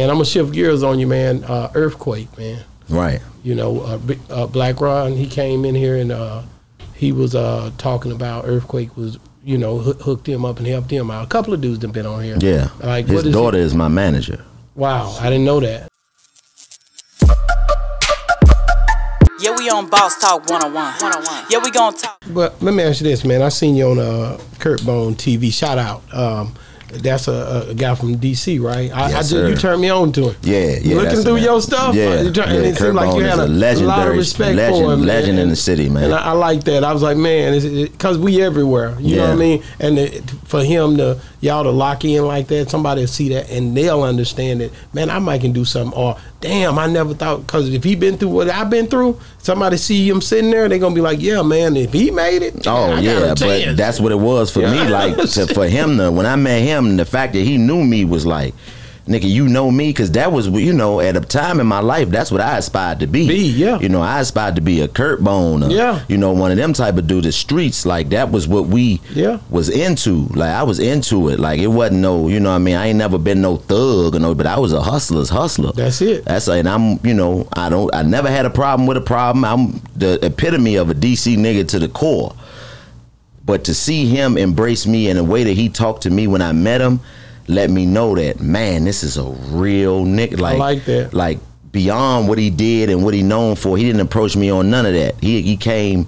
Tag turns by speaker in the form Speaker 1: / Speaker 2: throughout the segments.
Speaker 1: And I'm gonna shift gears on you, man. Uh, earthquake, man.
Speaker 2: Right.
Speaker 1: You know, uh, uh, Black Ron. He came in here and uh, he was uh, talking about earthquake was you know hoo- hooked him up and helped him out. A couple of dudes that been on here.
Speaker 2: Yeah.
Speaker 1: Like
Speaker 2: His
Speaker 1: what is
Speaker 2: daughter
Speaker 1: He?
Speaker 2: is my manager.
Speaker 1: Wow, I didn't know that.
Speaker 3: Yeah, we on Boss Talk 101. 101. Yeah, we gonna talk.
Speaker 1: But let me ask you this, man. I seen you on uh, Kurt Bone TV. Shout out. Um, that's a, a guy from DC, right? I,
Speaker 2: Yes,
Speaker 1: I just,
Speaker 2: sir.
Speaker 1: you turned me on to him.
Speaker 2: Yeah, yeah.
Speaker 1: Looking through your stuff,
Speaker 2: Yeah,
Speaker 1: you turn- and
Speaker 2: yeah.
Speaker 1: it seemed
Speaker 2: Kurt
Speaker 1: like you had a,
Speaker 2: a legendary,
Speaker 1: lot of respect
Speaker 2: legend,
Speaker 1: for him,
Speaker 2: legend
Speaker 1: man.
Speaker 2: in the city, man.
Speaker 1: And I, I like that. I was like, man, because we everywhere. You know what I mean? And it, for him to y'all to lock in like that, somebody will see that and they'll understand it. Man, I might can do something. Or damn, I never thought because if he been through what I've been through, somebody see him sitting there, they're gonna be like, yeah, man, if he made it,
Speaker 2: Oh
Speaker 1: I
Speaker 2: yeah, but that's what it was for
Speaker 1: Yeah.
Speaker 2: me. Like to, for him to when I met him, the fact that he knew me was like, nigga, you know me, because that was you know at a time in my life that's what I aspired to be.
Speaker 1: Be, yeah.
Speaker 2: You know, I aspired to be a Kurt Bone. Or,
Speaker 1: Yeah.
Speaker 2: You know, one of them type of dude. The streets like that was what we
Speaker 1: Yeah.
Speaker 2: was into. Like I was into it. Like it wasn't no, you know, what I mean, I ain't never been no thug or no, but I was a hustler's hustler.
Speaker 1: That's it.
Speaker 2: That's and I'm, you know, I don't, I never had a problem with a problem. I'm the epitome of a DC nigga to the core. But to see him embrace me in a way that he talked to me when I met him, let me know that man, this is a real nigga. Like,
Speaker 1: like that.
Speaker 2: Like beyond what he did and what he known for, he didn't approach me on none of that. He he came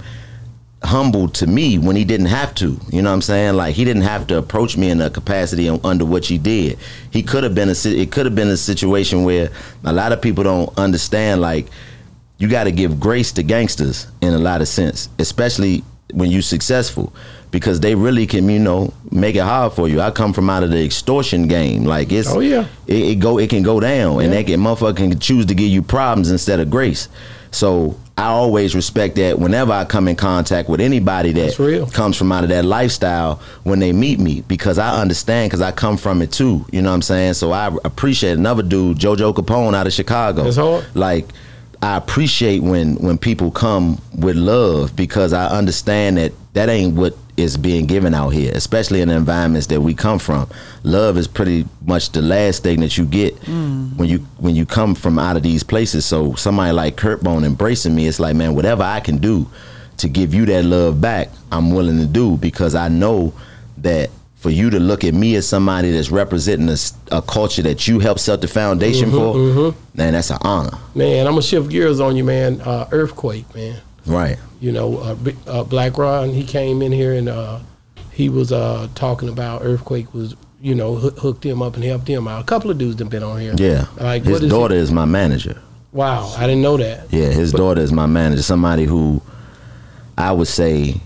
Speaker 2: humble to me when he didn't have to. You know what I'm saying? Like he didn't have to approach me in a capacity under what he did. He could have been a it could have been a situation where a lot of people don't understand like you got to give grace to gangsters in a lot of sense, especially when you're successful because they really can, you know, make it hard for you. I come from out of the extortion game. Like it's
Speaker 1: Oh, yeah.
Speaker 2: it, it go it can go down and
Speaker 1: Yeah.
Speaker 2: that can motherfucker can choose to give you problems instead of grace. So I always respect that whenever I come in contact with anybody that comes from out of that lifestyle when they meet me because I understand because I come from it too. You know what I'm saying? So I appreciate another dude, Jojo Capone out of Chicago. Like I appreciate when when people come with love because I understand that that ain't what is being given out here, especially in the environments that we come from. Love is pretty much the last thing that you get mm. when you when you come from out of these places. So somebody like Kurt Bone embracing me, it's like, man, whatever I can do to give you that love back, I'm willing to do because I know that for you to look at me as somebody that's representing a culture that you helped set the foundation for, man, that's an honor.
Speaker 1: Man, I'm gonna shift gears on you, man. Uh, earthquake, man.
Speaker 2: Right.
Speaker 1: You know, uh, uh, Black Ron. He came in here and uh, he was uh, talking about earthquake was you know hoo- hooked him up and helped him out. A couple of dudes that been on here.
Speaker 2: Yeah.
Speaker 1: Like
Speaker 2: his
Speaker 1: what is
Speaker 2: daughter
Speaker 1: He?
Speaker 2: is my manager.
Speaker 1: Wow, I didn't know that.
Speaker 2: Yeah, his daughter is my manager. Somebody who I would say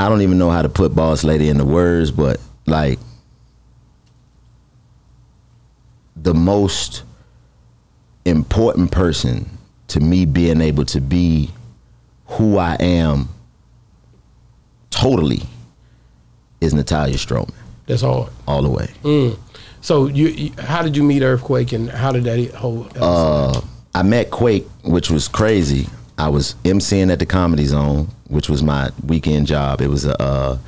Speaker 2: I don't even know how to put boss lady in the words, but like the most important person to me being able to be who I am totally is Natalia Stroman
Speaker 1: That's hard.
Speaker 2: all the way.
Speaker 1: Mm. So you, you, how did you meet earthquake and how did that whole?
Speaker 2: Uh, I met Quake, which was crazy. I was emceeing at the Comedy Zone, which was my weekend job. It was a, a,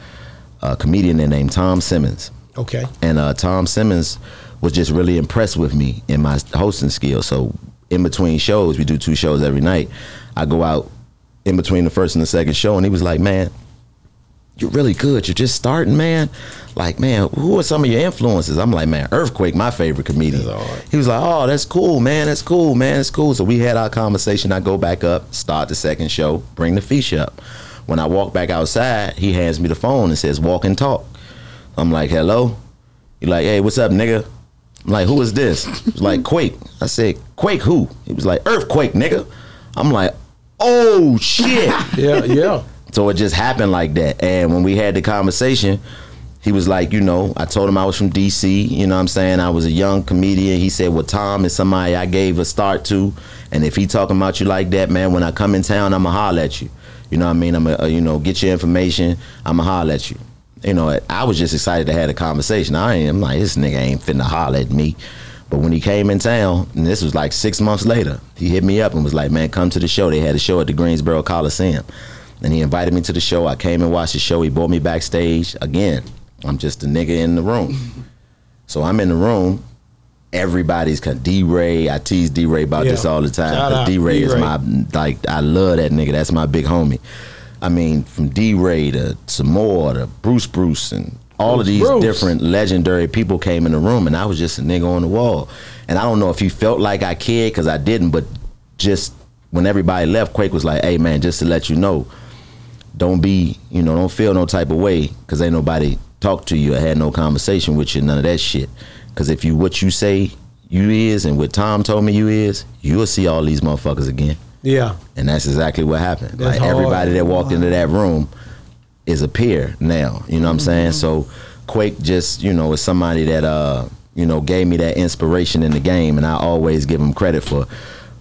Speaker 2: a comedian there named Tom Simmons,
Speaker 1: okay.
Speaker 2: and uh, Tom Simmons was just really impressed with me in my hosting skills. So in between shows, we do two shows every night. I go out in between the first and the second show, and he was like, "Man, you're really good. You're just starting, man. Like, man, who are some of your influences? I'm like, man, Earthquake, my favorite comedian.
Speaker 1: That's.
Speaker 2: He was like, oh, that's cool, man. That's cool, man. That's cool. So we had our conversation. I go back up, start the second show, bring the fish up. When I walk back outside, he hands me the phone and says, walk and talk. I'm like, hello? He like, hey, what's up, nigga? I'm like, who is this? He was like, Quake. I said, Quake who? He was like, Earthquake, nigga. I'm like, oh, shit.
Speaker 1: Yeah, yeah.
Speaker 2: So it just happened like that. And when we had the conversation, he was like, you know, I told him I was from DC, you know what I'm saying? I was a young comedian. He said, well, Tom is somebody I gave a start to. And if he talking about you like that, man, when I come in town, I'ma holler at you. You know what I mean? I'm going uh, to, you know, get your information. I'ma holler at you. You know, I was just excited to have a conversation. I am like, this nigga ain't finna holler at me. But when he came in town, and this was like six months later, he hit me up and was like, man, come to the show. They had a show at the Greensboro Coliseum. And he invited me to the show. I came and watched the show. He brought me backstage. Again, I'm just a nigga in the room. So I'm in the room, everybody's D Ray. I tease D Ray about
Speaker 1: Yeah.
Speaker 2: this all the time.
Speaker 1: Shout
Speaker 2: 'cause
Speaker 1: out
Speaker 2: D-Ray is my like I love that nigga. That's my big homie. I mean, from D Ray to Sommore to Bruce Bruce and all of these
Speaker 1: Bruce.
Speaker 2: different legendary people came in the room, and I was just a nigga on the wall. And I don't know if he felt like I cared because I didn't, but just when everybody left, Quake was like, "Hey man, just to let you know, don't be, you know, don't feel no type of way because ain't nobody talked to you or had no conversation with you, none of that shit. Because if you what you say you is and what Tom told me you is, you will see all these motherfuckers again.
Speaker 1: Yeah.
Speaker 2: And that's exactly what happened.
Speaker 1: That's
Speaker 2: like everybody that walked into that room is a peer now. You know what I'm saying? So Quake just, you know, is somebody that uh, you know, gave me that inspiration in the game and I always give him credit for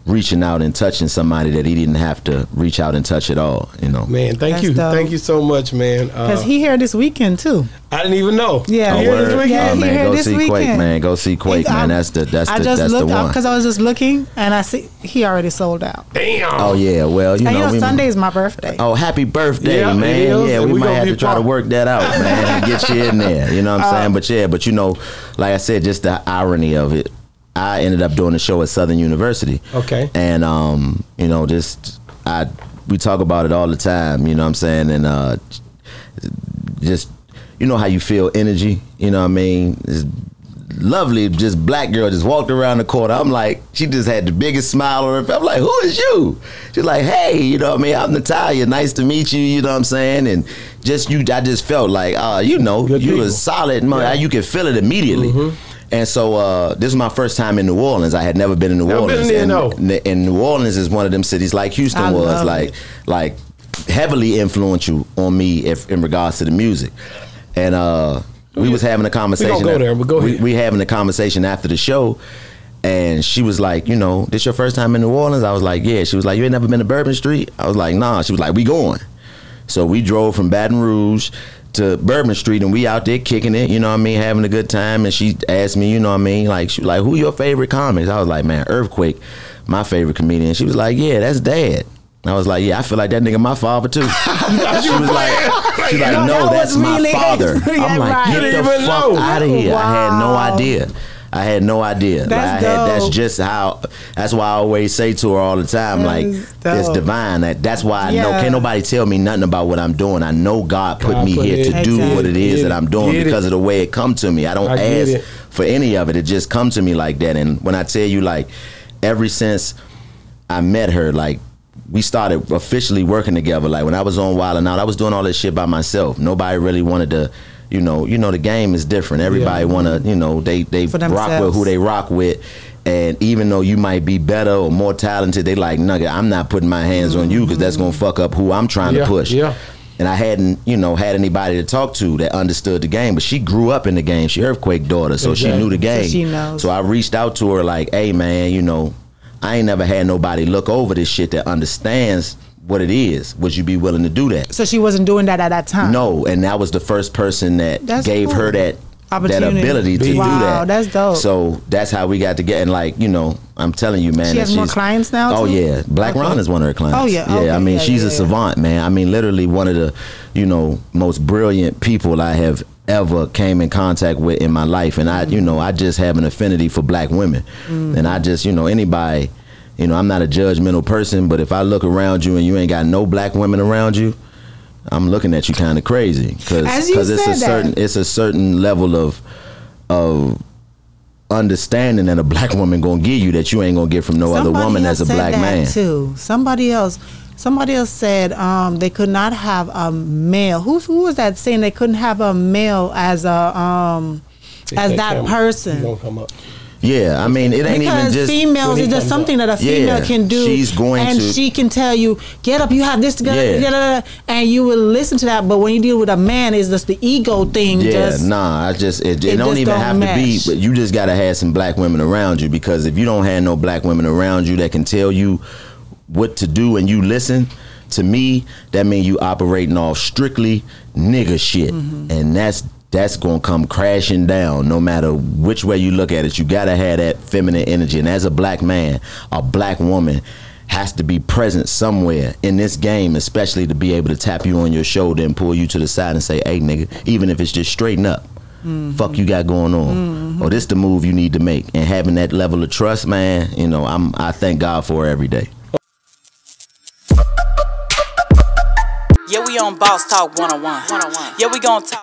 Speaker 2: reaching out and touching somebody that he didn't have to reach out and touch at all, you know.
Speaker 1: Man, thank
Speaker 4: That's
Speaker 1: you.
Speaker 4: dope.
Speaker 1: Thank you so much, man.
Speaker 4: Because
Speaker 1: Uh,
Speaker 4: he here this weekend too.
Speaker 1: I didn't even know.
Speaker 4: Yeah,
Speaker 2: Oh,
Speaker 4: he here this weekend.
Speaker 2: Oh,
Speaker 4: he
Speaker 2: man,
Speaker 4: here
Speaker 2: go
Speaker 4: this
Speaker 2: see
Speaker 4: weekend.
Speaker 2: Quake, man. Go see Quake,
Speaker 4: He-
Speaker 2: man. That's the that's
Speaker 4: I
Speaker 2: the
Speaker 4: just
Speaker 2: that's the
Speaker 4: looked
Speaker 2: one.
Speaker 4: because I was just looking and I see he already sold out.
Speaker 1: Damn.
Speaker 2: Oh yeah, well you
Speaker 4: and
Speaker 2: know,
Speaker 4: you know
Speaker 2: we-
Speaker 4: Sunday is my birthday.
Speaker 2: Oh, happy birthday,
Speaker 1: Yeah,
Speaker 2: man!
Speaker 1: is,
Speaker 2: Yeah, we,
Speaker 1: we
Speaker 2: might have to try to work that out, man, get you in there. You know what I'm
Speaker 4: Uh,
Speaker 2: saying? But yeah, but you know, like I said, just the irony of it. I ended up doing a show at Southern University.
Speaker 1: Okay.
Speaker 2: And um, you know, just I we talk about it all the time. You know what I'm saying? And uh, just you know how you feel energy. You know what I mean? It's lovely, just black girl just walked around the corner. I'm like, she just had the biggest smile on her face. I'm like, who is you? She's like, hey, you know what I mean? I'm Natalia. Nice to meet you. You know what I'm saying? And just you, I just felt like, uh, you know,
Speaker 1: Good
Speaker 2: you
Speaker 1: people.
Speaker 2: was solid. man.
Speaker 1: Yeah.
Speaker 2: You could feel it immediately. And so uh, this is my first time in New Orleans. I had never been in New
Speaker 1: Never been
Speaker 2: Orleans.
Speaker 1: there,
Speaker 2: and,
Speaker 1: no.
Speaker 2: and- and New Orleans is one of them cities like Houston
Speaker 4: I
Speaker 2: was, like
Speaker 4: it.
Speaker 2: like heavily influential on me if in regards to the music. And uh, we was having a conversation.
Speaker 1: We go there, but go
Speaker 2: we,
Speaker 1: ahead.
Speaker 2: we having a conversation after the show. And she was like, you know, this your first time in New Orleans? I was like, yeah. She was like, you ain't never been to Bourbon Street? I was like, nah. She was like, we going. So we drove from Baton Rouge to Bourbon Street and we out there kicking it, you know what I mean, having a good time. And she asked me, you know what I mean, like she like, who your favorite comics? I was like, man, Earthquake, my favorite comedian. She was like, yeah, that's Dad. I was like, yeah, I feel like that nigga my father too. she was like, she's like,
Speaker 4: No,
Speaker 2: that's my father. I'm like, get the fuck out of here. I had no idea. I had no idea.
Speaker 4: That's
Speaker 2: like, I had, that's just how. That's why I always say to her all the time, like,
Speaker 4: is
Speaker 2: it's divine. That that's why I know. Can't nobody tell me nothing about what I'm doing. I know God put
Speaker 1: God
Speaker 2: me
Speaker 1: put
Speaker 2: here
Speaker 1: it-
Speaker 2: to do what it is
Speaker 1: Get
Speaker 2: that. I'm doing
Speaker 1: Get it.
Speaker 2: because of the way it come to me. I don't
Speaker 1: I
Speaker 2: ask
Speaker 1: it.
Speaker 2: for any of it. It just come to me like that. And when I tell you, like, ever since I met her, like. We started officially working together. Like when I was on Wild and Out, I was doing all this shit by myself. Nobody really wanted to, you know. You know the game is different. Everybody
Speaker 1: Yeah.
Speaker 2: want to, you know, they they rock with who they rock with. And even though you might be better or more talented, they like, nugget, I'm not putting my hands on you because that's gonna fuck up who I'm trying
Speaker 1: Yeah,
Speaker 2: to push.
Speaker 1: yeah.
Speaker 2: And I hadn't, you know, had anybody to talk to that understood the game. But she grew up in the game. She earthquake daughter, so she knew the game.
Speaker 4: So she knows.
Speaker 2: So I reached out to her like, hey man, you know, I ain't never had nobody look over this shit that understands what it is. Would you be willing to do that?
Speaker 4: So she wasn't doing that at that time.
Speaker 2: No, and that was the first person that
Speaker 4: That's
Speaker 2: gave
Speaker 4: cool.
Speaker 2: her that that ability to do
Speaker 4: Wow,
Speaker 2: that.
Speaker 4: that's dope.
Speaker 2: So that's how we got to get And like you know, I'm telling you, man.
Speaker 4: She has more clients now,
Speaker 2: Oh
Speaker 4: too?
Speaker 2: yeah, Black
Speaker 4: Okay.
Speaker 2: Ron is one of her clients.
Speaker 4: Oh, yeah,
Speaker 2: yeah.
Speaker 4: okay,
Speaker 2: I mean,
Speaker 4: yeah,
Speaker 2: she's
Speaker 4: yeah,
Speaker 2: a
Speaker 4: yeah.
Speaker 2: savant, man. I mean, literally one of the, you know, most brilliant people I have ever came in contact with in my life. And I, you know, I just have an affinity for black women,
Speaker 4: Mm.
Speaker 2: and I just, you know, anybody. You know, I'm not a judgmental person, but if I look around you and you ain't got no black women around you, I'm looking at you kind of crazy because
Speaker 4: As you
Speaker 2: it's a
Speaker 4: said that.
Speaker 2: certain it's a certain level of of understanding that a black woman gonna give you that you ain't gonna get from no other woman as a black man.
Speaker 4: Too. Somebody else. Somebody else said um, they could not have a male. Who who was that saying they couldn't have a male as a um, as that
Speaker 1: camera,
Speaker 4: person?
Speaker 1: He gonna come up.
Speaker 2: Yeah, I mean it ain't
Speaker 4: because
Speaker 2: even just
Speaker 4: females is just something that a female
Speaker 2: Yeah,
Speaker 4: can do.
Speaker 2: she's going
Speaker 4: and
Speaker 2: to-
Speaker 4: she can tell you, get up, you have this to go,
Speaker 2: Yeah.
Speaker 4: da, da, da," and you will listen to that. But when you deal with a man, it's just the ego thing.
Speaker 2: Yeah,
Speaker 4: just,
Speaker 2: nah, I just it, it,
Speaker 4: it
Speaker 2: don't even
Speaker 4: don't
Speaker 2: have to be. But you just gotta have some black women around you because if you don't have no black women around you that can tell you what to do and you listen, to me that mean you operating off strictly nigga shit,
Speaker 4: Mm-hmm.
Speaker 2: and that's that's gonna come crashing down no matter which way you look at it. You gotta have that feminine energy, and as a black man, a black woman. Has to be present somewhere in this game, especially to be able to tap you on your shoulder and pull you to the side and say, "Hey, nigga," even if it's just straighten up. Mm-hmm. fuck you got going on, mm-hmm. or this the move you need to make, and having that level of trust, man. You know, I'm I thank God for it every day.
Speaker 3: Yeah, we on Boss Talk 101. 101. Yeah, we gonna talk.